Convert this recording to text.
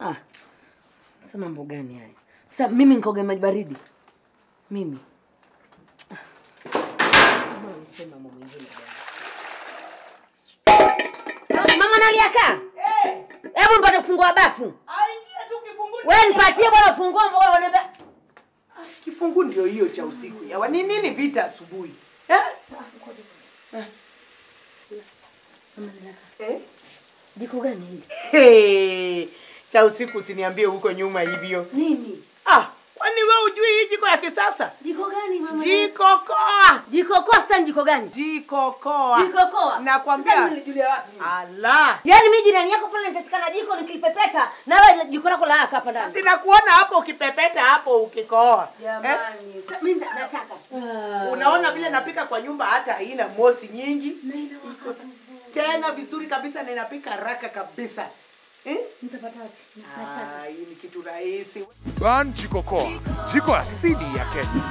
Ah. Sasa mambo gani haya? Sasa mimi nikoge maji baridi. Mimi. Ah. Mama naliaka. Hebu mpate ufunguo wa bafu. Aingia tu kifungu. Wewe nipatie bwana ufunguo mbona unaniambia Kifungu ndio hiyo cha usiku. Yawa ni nini vita asubuhi? Eh? Mama naliaka. Eh? Jiko gani hili? Hey, cha usiku usiniambie huko nyuma hivyo. Nini? Ah, kwani wewe ujui hii jiko ya kisasa? Jiko gani mama? Jiko koa. Jiko koa sasa jiko gani? Jiko koa. Jiko koa. Nakwambia. Sasa nilijulia wapi? Ala. Yaani mimi jirani yako pale nitasikana jiko nikipepeta na wewe jiko lako la haka hapa ndani. Sina kuona hapo ukipepeta hapo ukikoa. Eh? Jamani, sasa mimi nataka. Uh. Unaona vile napika kwa nyumba hata haina mosi nyingi. Na ina Tena vizuri kabisa na inapika haraka kabisa. Eh? Ah, hii ni kitu rahisi. Ban Jiko Koa, jiko asili ya Kenya.